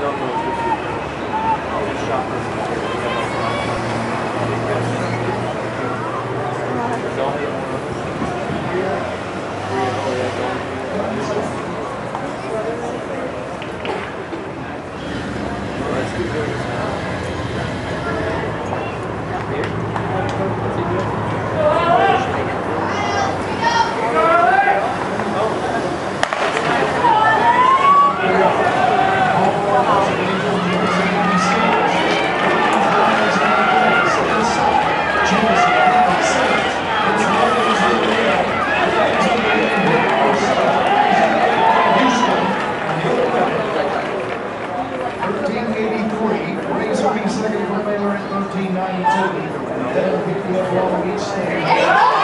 Não, não, não. Fechar. 1992. Then we grew up on each